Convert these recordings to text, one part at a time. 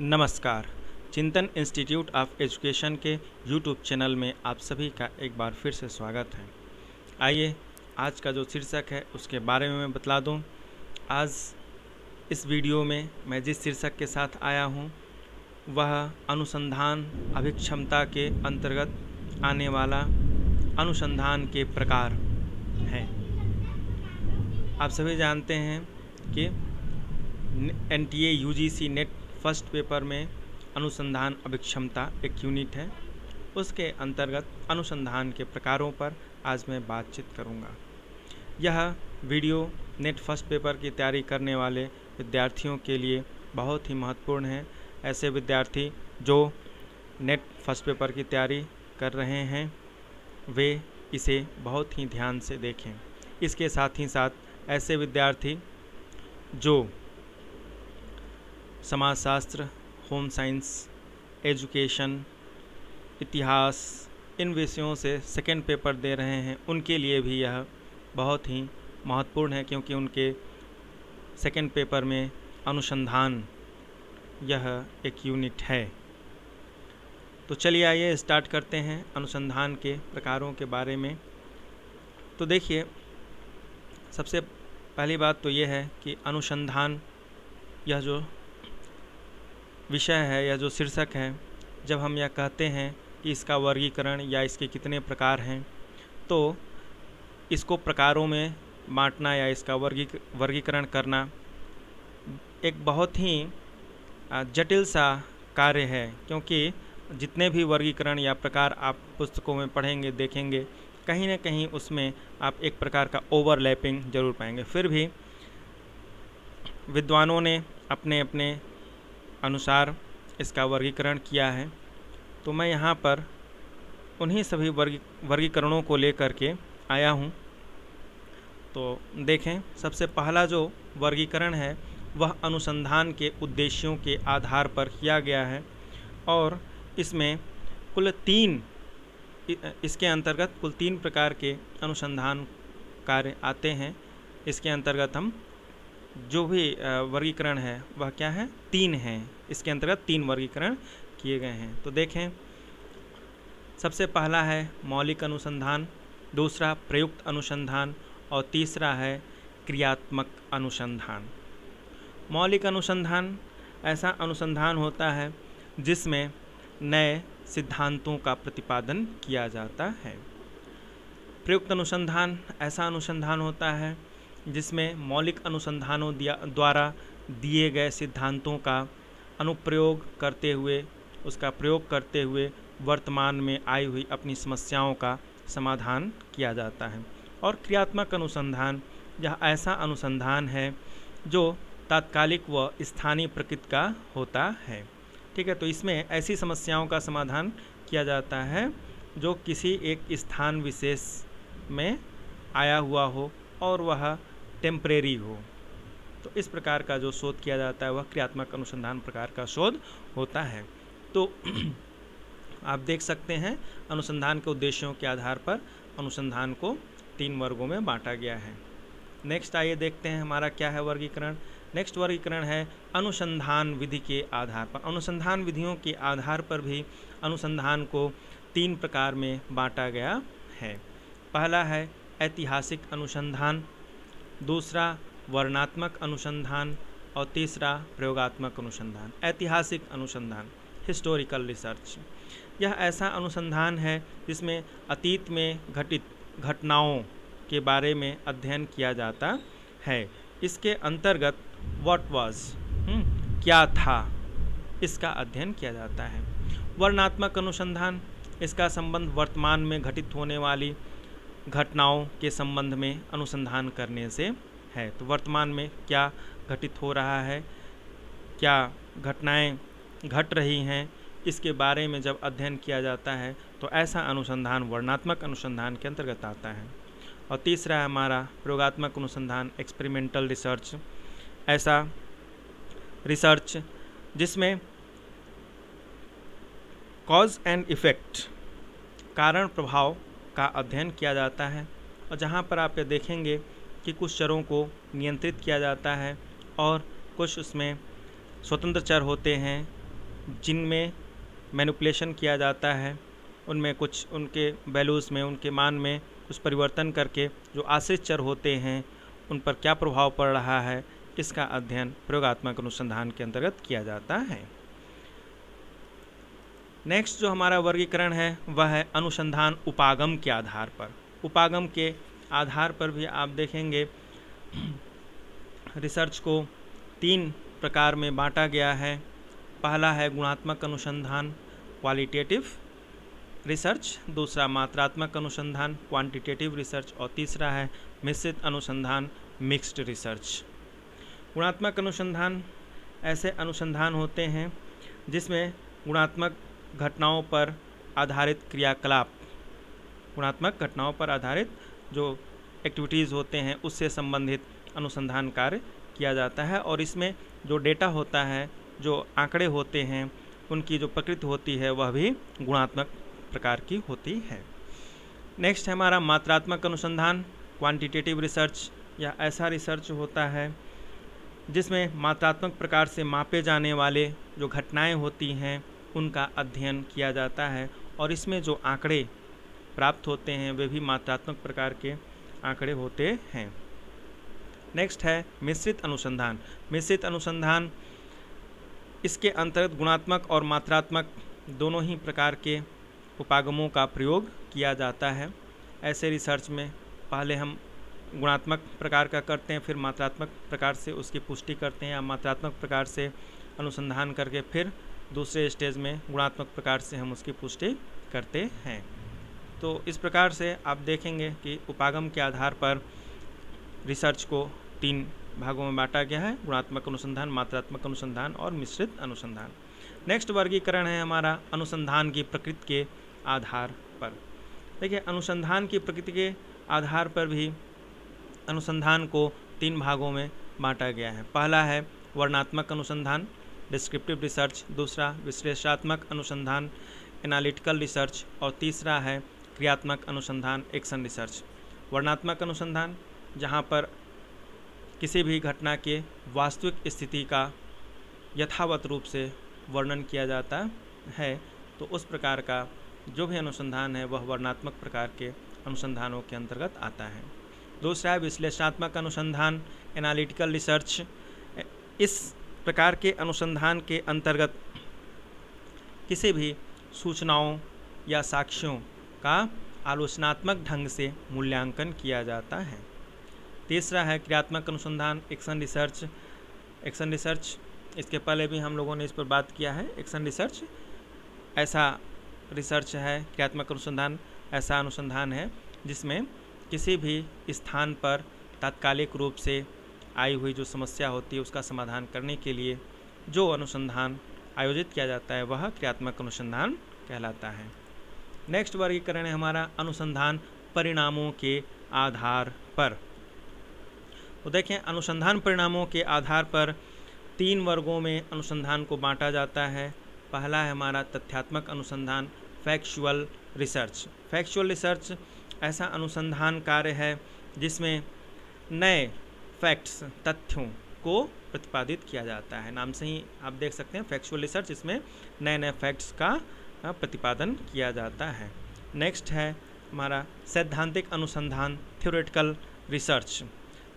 नमस्कार। Chintan institute of education के YouTube channel में आप सभी का एक बार फिर से स्वागत है। आइए, आज का जो शीर्षक है, उसके बारे में मैं बतला दूँ। आज इस वीडियो में मैं जिस शीर्षक के साथ आया हूँ, वह अनुसंधान अभिक्षमता के अंतर्गत आने वाला अनुसंधान के प्रकार है। आप सभी जानते हैं कि N T A, U G C, NET first paper में अनुसंधान अभिक्षमता एक यूनिट है। उसके अंतर्गत अनुसंधान के प्रकारों पर आज मैं बातचीत करूँगा। यह वीडियो नेट फ़र्स्ट पेपर की तैयारी करने वाले विद्यार्थियों के लिए बहुत ही महत्वपूर्ण है। ऐसे विद्यार्थी जो नेट फ़र्स्ट पेपर की तैयारी कर रहे हैं, वे इसे बहुत ही ध्यान से देखें। इसके साथ ही साथ ऐसे विद्यार्थी जो समाजशास्त्र होम साइंस एजुकेशन इतिहास, इन विषयों से सेकेंड पेपर दे रहे हैं। उनके लिए भी यह बहुत ही महत्वपूर्ण है क्योंकि उनके सेकेंड पेपर में अनुसंधान यह एक यूनिट है। तो चलिए आइए स्टार्ट करते हैं अनुसंधान के प्रकारों के बारे में। तो देखिए, सबसे पहली बात तो ये है कि अनुसंधान यह जो विषय है या जो शीर्षक है, जब हम यह कहते हैं कि इसका वर्गीकरण या इसके कितने प्रकार हैं तो इसको प्रकारों में बांटना या इसका वर्गी, वर्गीकरण करना एक बहुत ही जटिल सा कार्य है। क्योंकि जितने भी वर्गीकरण या प्रकार आप पुस्तकों में पढ़ेंगे, देखेंगे, कहीं ना कहीं उसमें आप एक प्रकार का ओवरलैपिंग ज़रूर पाएँगे। फिर भी विद्वानों ने अपने अपने अनुसार इसका वर्गीकरण किया है। तो मैं यहाँ पर उन्हीं सभी वर्गी, वर्गीकरणों को लेकर के आया हूँ। तो देखें, सबसे पहला जो वर्गीकरण है, वह अनुसंधान के उद्देश्यों के आधार पर किया गया है और इसमें कुल तीन इसके अंतर्गत कुल तीन प्रकार के अनुसंधान कार्य आते हैं। इसके अंतर्गत हम जो भी वर्गीकरण है, वह क्या है? तीन हैं। इसके अंतर्गत तीन वर्गीकरण किए गए हैं। तो देखें, सबसे पहला है मौलिक अनुसंधान, दूसरा प्रयुक्त अनुसंधान और तीसरा है क्रियात्मक अनुसंधान। मौलिक अनुसंधान ऐसा अनुसंधान होता है जिसमें नए सिद्धांतों का प्रतिपादन किया जाता है। प्रयुक्त अनुसंधान ऐसा अनुसंधान होता है जिसमें मौलिक अनुसंधानों द्वारा दिए गए सिद्धांतों का अनुप्रयोग करते हुए, उसका प्रयोग करते हुए वर्तमान में आई हुई अपनी समस्याओं का समाधान किया जाता है। और क्रियात्मक अनुसंधान, यह ऐसा अनुसंधान है जो तात्कालिक व स्थानीय प्रकृति का होता है। ठीक है तो इसमें ऐसी समस्याओं का समाधान किया जाता है जो किसी एक स्थान विशेष में आया हुआ हो और वह टेम्परेरी हो। तो इस प्रकार का जो शोध किया जाता है, वह क्रियात्मक अनुसंधान प्रकार का शोध होता है। तो आप देख सकते हैं, अनुसंधान के उद्देश्यों के आधार पर अनुसंधान को तीन वर्गों में बांटा गया है। नेक्स्ट आइए देखते हैं हमारा क्या है वर्गीकरण। नेक्स्ट वर्गीकरण है अनुसंधान विधि के आधार पर। अनुसंधान विधियों के आधार पर भी अनुसंधान को तीन प्रकार में बांटा गया है। पहला है ऐतिहासिक अनुसंधान। दूसरा, वर्णात्मक अनुसंधान और तीसरा, प्रयोगात्मक अनुसंधान, ऐतिहासिक अनुसंधान हिस्टोरिकल रिसर्च यह ऐसा अनुसंधान है जिसमें अतीत में घटित घटनाओं के बारे में अध्ययन किया जाता है। इसके अंतर्गत वॉट वॉज़ क्या था, इसका अध्ययन किया जाता है। वर्णात्मक अनुसंधान, इसका संबंध वर्तमान में घटित होने वाली घटनाओं के संबंध में अनुसंधान करने से है। तो वर्तमान में क्या घटित हो रहा है? क्या घटनाएँ घट रही हैं? इसके बारे में जब अध्ययन किया जाता है तो ऐसा अनुसंधान वर्णात्मक अनुसंधान के अंतर्गत आता है। और तीसरा है हमारा प्रयोगात्मक अनुसंधान एक्सपेरिमेंटल रिसर्च ऐसा रिसर्च जिसमें कॉज एंड इफ़ेक्ट कारण, प्रभाव का अध्ययन किया जाता है और जहाँ पर आप ये देखेंगे कि कुछ चरों को नियंत्रित किया जाता है और कुछ उसमें स्वतंत्र चर होते हैं जिनमें मैनिपुलेशन किया जाता है। उनमें कुछ उनके वैल्यूज़ में, उनके मान में कुछ परिवर्तन करके जो आश्रित चर होते हैं, उन पर क्या प्रभाव पड़ रहा है, इसका अध्ययन प्रयोगात्मक अनुसंधान के अंतर्गत किया जाता है। नेक्स्ट जो हमारा वर्गीकरण है, वह है अनुसंधान उपागम के आधार पर। उपागम के आधार पर भी आप देखेंगे, रिसर्च को तीन प्रकार में बांटा गया है। पहला है गुणात्मक अनुसंधान क्वालिटेटिव रिसर्च दूसरा मात्रात्मक अनुसंधान क्वांटिटेटिव रिसर्च और तीसरा है मिश्रित अनुसंधान मिक्स्ड रिसर्च गुणात्मक अनुसंधान, ऐसे अनुसंधान होते हैं जिसमें गुणात्मक घटनाओं पर आधारित क्रियाकलाप, गुणात्मक घटनाओं पर आधारित जो एक्टिविटीज़ होते हैं, उससे संबंधित अनुसंधान कार्य किया जाता है और इसमें जो डेटा होता है, जो आंकड़े होते हैं, उनकी जो प्रकृति होती है, वह भी गुणात्मक प्रकार की होती है। नेक्स्ट है हमारा मात्रात्मक अनुसंधान क्वांटिटेटिव रिसर्च या ऐसा रिसर्च होता है, जिसमें मात्रात्मक प्रकार से मापे जाने वाले जो घटनाएँ होती हैं उनका अध्ययन किया जाता है और इसमें जो आंकड़े प्राप्त होते हैं, वे भी मात्रात्मक प्रकार के आंकड़े होते हैं। नेक्स्ट है मिश्रित अनुसंधान। मिश्रित अनुसंधान इसके अंतर्गत गुणात्मक और मात्रात्मक दोनों ही प्रकार के उपागमों का प्रयोग किया जाता है। ऐसे रिसर्च में पहले हम गुणात्मक प्रकार का करते हैं, फिर मात्रात्मक प्रकार से उसकी पुष्टि करते हैं या मात्रात्मक प्रकार से अनुसंधान करके फिर दूसरे स्टेज में गुणात्मक प्रकार से हम उसकी पुष्टि करते हैं। तो इस प्रकार से आप देखेंगे कि उपागम के आधार पर रिसर्च को तीन भागों में बांटा गया है, गुणात्मक अनुसंधान, मात्रात्मक अनुसंधान और मिश्रित अनुसंधान। नेक्स्ट वर्गीकरण है हमारा अनुसंधान की प्रकृति के आधार पर। देखिए, अनुसंधान की प्रकृति के आधार पर भी अनुसंधान को तीन भागों में बांटा गया है। पहला है वर्णात्मक अनुसंधान डिस्क्रिप्टिव रिसर्च दूसरा विश्लेषणात्मक अनुसंधान एनालिटिकल रिसर्च और तीसरा है क्रियात्मक अनुसंधान एक्शन रिसर्च वर्णात्मक अनुसंधान, जहाँ पर किसी भी घटना के वास्तविक स्थिति का यथावत रूप से वर्णन किया जाता है तो उस प्रकार का जो भी अनुसंधान है, वह वर्णात्मक प्रकार के अनुसंधानों के अंतर्गत आता है। दूसरा है विश्लेषणात्मक अनुसंधान एनालिटिकल रिसर्च इस प्रकार के अनुसंधान के अंतर्गत किसी भी सूचनाओं या साक्ष्यों का आलोचनात्मक ढंग से मूल्यांकन किया जाता है। तीसरा है क्रियात्मक अनुसंधान, एक्शन रिसर्च। एक्शन रिसर्च, इसके पहले भी हम लोगों ने इस पर बात किया है। एक्शन रिसर्च, ऐसा रिसर्च है, क्रियात्मक अनुसंधान, ऐसा अनुसंधान है जिसमें किसी भी स्थान पर तात्कालिक रूप से आई हुई जो समस्या होती है उसका समाधान करने के लिए जो अनुसंधान आयोजित किया जाता है, वह क्रियात्मक अनुसंधान कहलाता है। नेक्स्ट वर्गीकरण है हमारा अनुसंधान परिणामों के आधार पर। तो देखें, अनुसंधान परिणामों के आधार पर तीन वर्गों में अनुसंधान को बांटा जाता है। पहला है हमारा तथ्यात्मक अनुसंधान फैक्चुअल रिसर्च फैक्चुअल रिसर्च ऐसा अनुसंधान कार्य है जिसमें नए फैक्ट्स तथ्यों को प्रतिपादित किया जाता है। नाम से ही आप देख सकते हैं फैक्चुअल रिसर्च इसमें नए नए फैक्ट्स का प्रतिपादन किया जाता है। नेक्स्ट है हमारा सैद्धांतिक अनुसंधान थ्योरेटिकल रिसर्च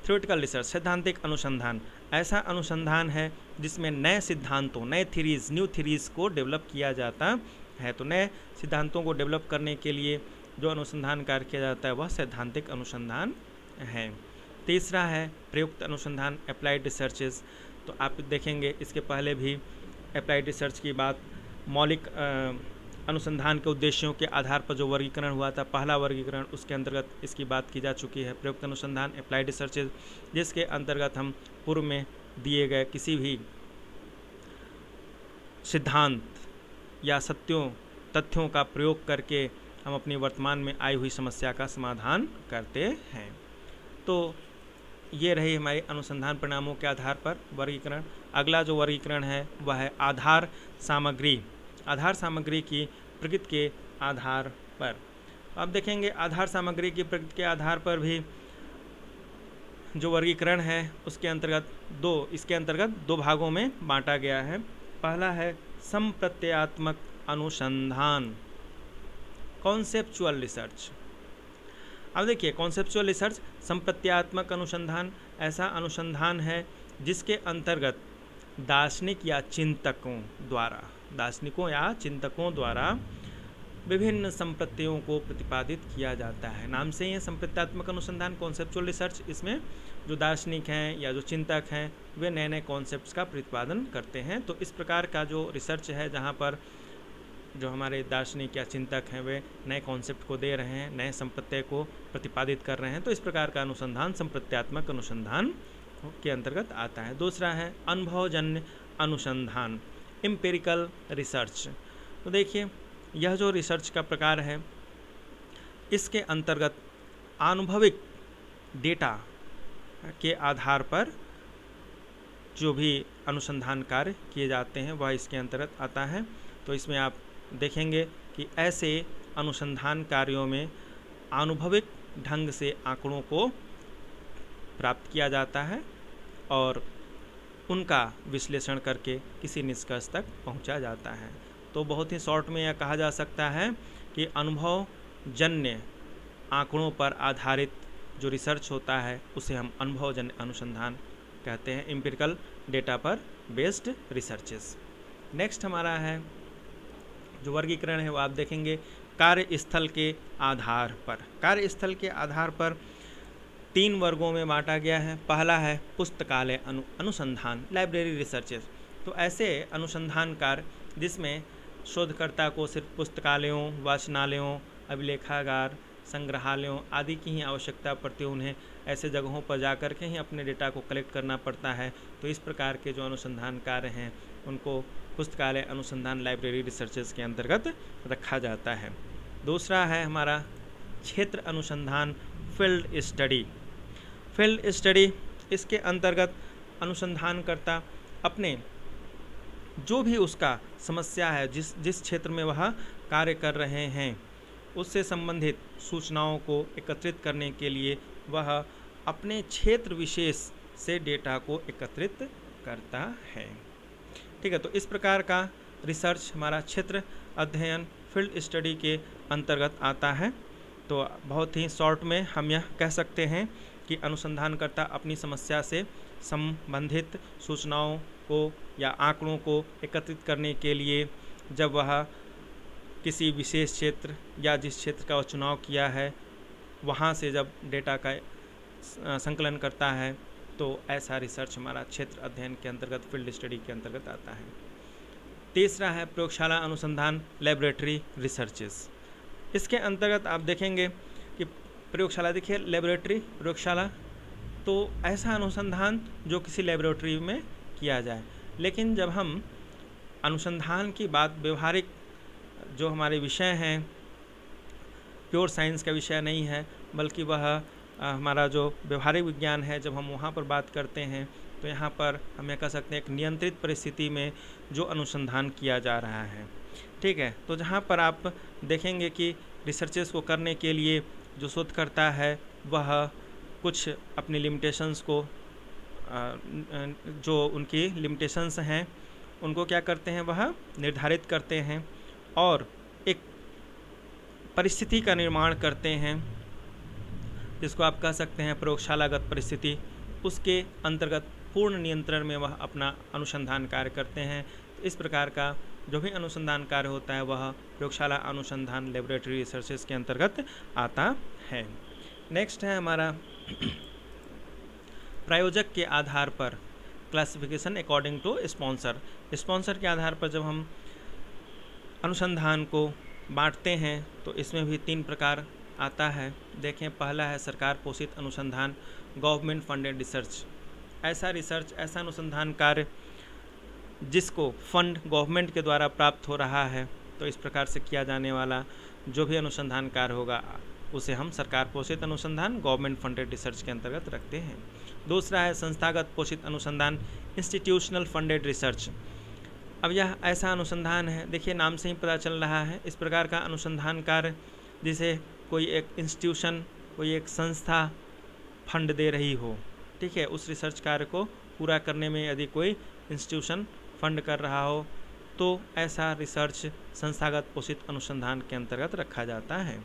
थ्योरेटिकल रिसर्च सैद्धांतिक अनुसंधान। ऐसा अनुसंधान है जिसमें नए सिद्धांतों, नए थीरीज न्यू थीरीज को डेवलप किया जाता है। तो नए सिद्धांतों को डेवलप करने के लिए जो अनुसंधान कार्य किया जाता है, वह सैद्धांतिक अनुसंधान है। तीसरा है प्रयुक्त अनुसंधान अप्लाइड रिसर्चेज तो आप देखेंगे इसके पहले भी अप्लाइड रिसर्च की बात, मौलिक अनुसंधान के उद्देश्यों के आधार पर जो वर्गीकरण हुआ था, पहला वर्गीकरण उसके अंतर्गत इसकी बात की जा चुकी है, प्रयुक्त अनुसंधान अप्लाइड रिसर्चेज जिसके अंतर्गत हम पूर्व में दिए गए किसी भी सिद्धांत या सत्यों, तथ्यों का प्रयोग करके हम अपनी वर्तमान में आई हुई समस्या का समाधान करते हैं। तो ये रही हमारे अनुसंधान परिणामों के आधार पर वर्गीकरण। अगला जो वर्गीकरण है, वह है आधार सामग्री। आधार सामग्री की प्रकृति के आधार पर। अब देखेंगे आधार सामग्री की प्रकृति के आधार पर भी जो वर्गीकरण है, उसके अंतर्गत दो, इसके अंतर्गत दो भागों में बांटा गया है। पहला है संप्रत्यात्मक अनुसंधान। Conceptual research. अब देखिए कॉन्सेप्चुअल रिसर्च संप्रत्यात्मक अनुसंधान ऐसा अनुसंधान है जिसके अंतर्गत दार्शनिक या चिंतकों द्वारा, दार्शनिकों या चिंतकों द्वारा विभिन्न संपत्तियों को प्रतिपादित किया जाता है। नाम से ही संप्रत्यात्मक अनुसंधान कॉन्सेप्चुअल रिसर्च इसमें जो दार्शनिक हैं या जो चिंतक हैं, वे नए नए कॉन्सेप्ट्स का प्रतिपादन करते हैं। तो इस प्रकार का जो रिसर्च है जहाँ पर जो हमारे दार्शनिक या चिंतक हैं, वे नए कॉन्सेप्ट को दे रहे हैं, नए संप्रत्यय को प्रतिपादित कर रहे हैं। तो इस प्रकार का अनुसंधान, संप्रत्यात्मक अनुसंधान के अंतर्गत आता है। दूसरा है अनुभवजन्य अनुसंधान इम्पेरिकल रिसर्च तो देखिए, यह जो रिसर्च का प्रकार है, इसके अंतर्गत आनुभविक डेटा के आधार पर जो भी अनुसंधान कार्य किए जाते हैं, वह इसके अंतर्गत आता है। तो इसमें आप देखेंगे कि ऐसे अनुसंधान कार्यों में आनुभविक ढंग से आंकड़ों को प्राप्त किया जाता है और उनका विश्लेषण करके किसी निष्कर्ष तक पहुँचा जाता है। तो बहुत ही शॉर्ट में यह कहा जा सकता है कि अनुभव जन्य आंकड़ों पर आधारित जो रिसर्च होता है, उसे हम अनुभवजन्य अनुसंधान कहते हैं इम्पिरिकल डेटा पर बेस्ड रिसर्चेस। नेक्स्ट हमारा है जो वर्गीकरण है वो आप देखेंगे कार्यस्थल के आधार पर। कार्यस्थल के आधार पर तीन वर्गों में बांटा गया है। पहला है पुस्तकालय अनु, अनुसंधान, लाइब्रेरी रिसर्चेस। तो ऐसे अनुसंधान कार्य जिसमें शोधकर्ता को सिर्फ़ पुस्तकालयों, वाचनालयों, अभिलेखागार, संग्रहालयों आदि की ही आवश्यकता पड़ती है, उन्हें ऐसे जगहों पर जा कर के ही अपने डेटा को कलेक्ट करना पड़ता है। तो इस प्रकार के जो अनुसंधान कार्य हैं, उनको पुस्तकालय अनुसंधान लाइब्रेरी रिसर्चेस के अंतर्गत रखा जाता है। दूसरा है हमारा क्षेत्र अनुसंधान फ़ील्ड स्टडी। फ़ील्ड स्टडी इसके अंतर्गत अनुसंधानकर्ता अपने जो भी उसका समस्या है, जिस जिस क्षेत्र में वह कार्य कर रहे हैं, उससे संबंधित सूचनाओं को एकत्रित करने के लिए वह अपने क्षेत्र विशेष से डेटा को एकत्रित करता है। ठीक है तो इस प्रकार का रिसर्च हमारा क्षेत्र अध्ययन फ़ील्ड स्टडी के अंतर्गत आता है। तो बहुत ही शॉर्ट में हम यह कह सकते हैं कि अनुसंधानकर्ता अपनी समस्या से संबंधित सूचनाओं को या आंकड़ों को एकत्रित करने के लिए जब वह किसी विशेष क्षेत्र या जिस क्षेत्र का चुनाव किया है, वहाँ से जब डेटा का संकलन करता है तो ऐसा रिसर्च हमारा क्षेत्र अध्ययन के अंतर्गत फ़ील्ड स्टडी के अंतर्गत आता है। तीसरा है प्रयोगशाला अनुसंधान लेबोरेटरी रिसर्चेस इसके अंतर्गत आप देखेंगे कि प्रयोगशाला, देखिए लेबोरेटरी प्रयोगशाला तो ऐसा अनुसंधान जो किसी लेबोरेटरी में किया जाए। लेकिन जब हम अनुसंधान की बात, व्यवहारिक जो हमारे विषय हैं प्योर साइंस का विषय नहीं है, बल्कि वह हमारा जो व्यवहारिक विज्ञान है, जब हम वहाँ पर बात करते हैं तो यहाँ पर हम कह सकते हैं एक नियंत्रित परिस्थिति में जो अनुसंधान किया जा रहा है। ठीक है तो जहाँ पर आप देखेंगे कि रिसर्चेस को करने के लिए जो शोध करता है, वह कुछ अपनी लिमिटेशंस को जो उनकी लिमिटेशंस हैं, उनको क्या करते हैं, वह निर्धारित करते हैं और एक परिस्थिति का निर्माण करते हैं। जिसको आप कह सकते हैं प्रयोगशालागत परिस्थिति, उसके अंतर्गत पूर्ण नियंत्रण में वह अपना अनुसंधान कार्य करते हैं। तो इस प्रकार का जो भी अनुसंधान कार्य होता है, वह प्रयोगशाला अनुसंधान लेबोरेटरी रिसर्चेस के अंतर्गत आता है। नेक्स्ट है हमारा प्रायोजक के आधार पर classification according to sponsor sponsor के आधार पर जब हम अनुसंधान को बांटते हैं तो इसमें भी तीन प्रकार आता है। देखें, पहला है सरकार पोषित अनुसंधान, गवर्नमेंट फंडेड रिसर्च। ऐसा रिसर्च, ऐसा अनुसंधान कार्य जिसको फंड गवर्नमेंट के द्वारा प्राप्त हो रहा है तो इस प्रकार से किया जाने वाला जो भी अनुसंधान कार्य होगा, उसे हम सरकार पोषित अनुसंधान, गवर्नमेंट फंडेड रिसर्च के अंतर्गत रखते हैं। दूसरा है संस्थागत पोषित अनुसंधान, इंस्टीट्यूशनल फंडेड रिसर्च। अब यह ऐसा अनुसंधान है, देखिए, नाम से ही पता चल रहा है, इस प्रकार का अनुसंधान कार्य जिसे कोई एक इंस्टीट्यूशन कोई एक संस्था फंड दे रही हो, ठीक है? उस रिसर्च कार्य को पूरा करने में यदि कोई इंस्टीट्यूशन फंड कर रहा हो तो ऐसा रिसर्च संस्थागत पोषित अनुसंधान के अंतर्गत रखा जाता है।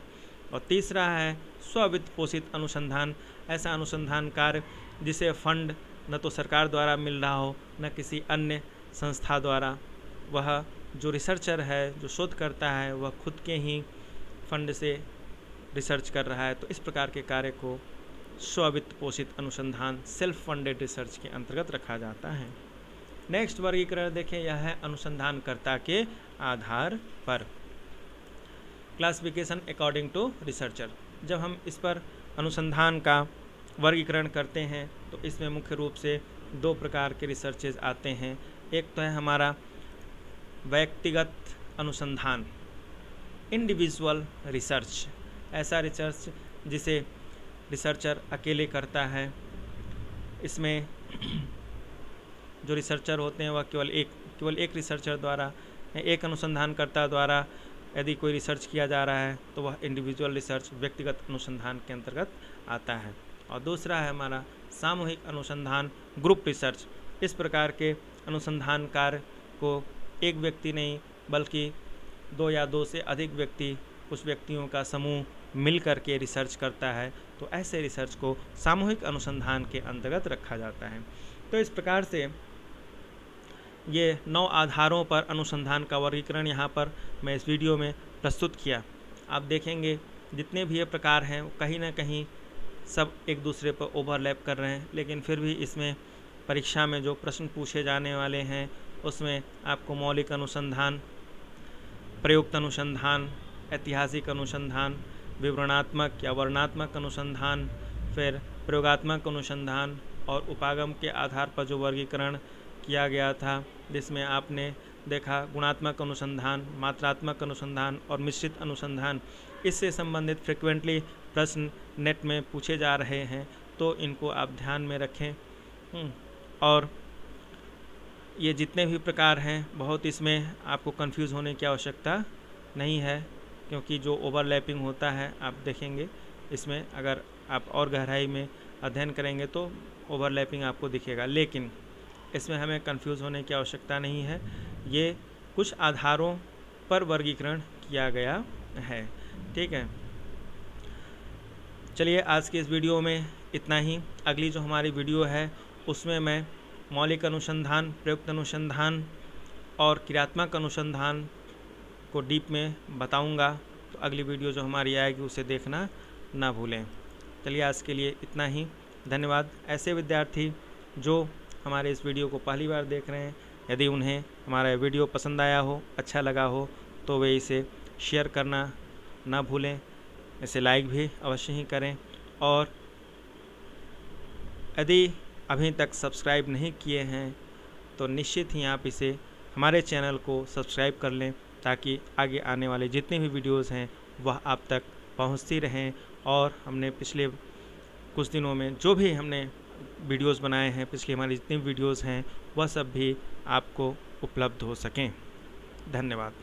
और तीसरा है, स्ववित्त पोषित अनुसंधान। ऐसा अनुसंधान कार्य जिसे फंड न तो सरकार द्वारा मिल रहा हो, न किसी अन्य संस्था द्वारा। वह जो रिसर्चर है, जो शोध करता है, वह खुद के ही फंड से रिसर्च कर रहा है तो इस प्रकार के कार्य को स्ववित्त पोषित अनुसंधान सेल्फ फंडेड रिसर्च के अंतर्गत रखा जाता है। नेक्स्ट वर्गीकरण देखें, यह है अनुसंधानकर्ता के आधार पर। क्लासिफिकेशन अकॉर्डिंग टू रिसर्चर जब हम इस पर अनुसंधान का वर्गीकरण करते हैं तो इसमें मुख्य रूप से दो प्रकार के रिसर्चेज आते हैं। एक तो है हमारा व्यक्तिगत अनुसंधान इंडिविजुअल रिसर्च ऐसा रिसर्च जिसे रिसर्चर अकेले करता है, इसमें जो रिसर्चर होते हैं, वह केवल एक केवल एक रिसर्चर द्वारा, एक अनुसंधानकर्ता द्वारा यदि कोई रिसर्च किया जा रहा है तो वह इंडिविजुअल रिसर्च व्यक्तिगत अनुसंधान के अंतर्गत आता है। और दूसरा है हमारा सामूहिक अनुसंधान ग्रुप रिसर्च इस प्रकार के अनुसंधान कार्य को एक व्यक्ति नहीं, बल्कि दो या दो से अधिक व्यक्ति कुछ व्यक्तियों का समूह मिल करके रिसर्च करता है तो ऐसे रिसर्च को सामूहिक अनुसंधान के अंतर्गत रखा जाता है। तो इस प्रकार से ये नौ आधारों पर अनुसंधान का वर्गीकरण यहाँ पर मैं इस वीडियो में प्रस्तुत किया। आप देखेंगे जितने भी ये प्रकार हैं, कहीं ना कहीं सब एक दूसरे पर ओवरलैप कर रहे हैं, लेकिन फिर भी इसमें परीक्षा में जो प्रश्न पूछे जाने वाले हैं, उसमें आपको मौलिक अनुसंधान, प्रयुक्त अनुसंधान ऐतिहासिक अनुसंधान विवरणात्मक या वर्णात्मक अनुसंधान फिर प्रयोगात्मक अनुसंधान और उपागम के आधार पर जो वर्गीकरण किया गया था जिसमें आपने देखा गुणात्मक अनुसंधान मात्रात्मक अनुसंधान और मिश्रित अनुसंधान। इससे संबंधित फ्रिक्वेंटली प्रश्न नेट में पूछे जा रहे हैं तो इनको आप ध्यान में रखें। हम्म, और ये जितने भी प्रकार हैं बहुत इसमें आपको कंफ्यूज होने की आवश्यकता नहीं है। क्योंकि जो ओवरलैपिंग होता है, आप देखेंगे, इसमें अगर आप और गहराई में अध्ययन करेंगे तो ओवरलैपिंग आपको दिखेगा। लेकिन इसमें हमें कंफ्यूज होने की आवश्यकता नहीं है। ये कुछ आधारों पर वर्गीकरण किया गया है। ठीक है? चलिए, आज के इस वीडियो में इतना ही। अगली जो हमारी वीडियो है, उसमें मैं मौलिक अनुसंधान, प्रयुक्त अनुसंधान और क्रियात्मक अनुसंधान को डीप में बताऊँगा तो अगली वीडियो जो हमारी आएगी उसे देखना ना भूलें। चलिए आज के लिए इतना ही। धन्यवाद। ऐसे विद्यार्थी जो हमारे इस वीडियो को पहली बार देख रहे हैं, यदि उन्हें हमारा वीडियो पसंद आया हो अच्छा लगा हो तो वे इसे शेयर करना ना भूलें। इसे लाइक भी अवश्य ही करें। और यदि अभी तक सब्सक्राइब नहीं किए हैं तो निश्चित ही आप इसे हमारे चैनल को सब्सक्राइब कर लें। ताकि आगे आने वाले जितने भी वीडियोस हैं, वह आप तक पहुँचती रहें। और हमने पिछले कुछ दिनों में जो भी हमने वीडियोस बनाए हैं, पिछले हमारे जितने वीडियोस हैं, वह सब भी आपको उपलब्ध हो सकें। धन्यवाद।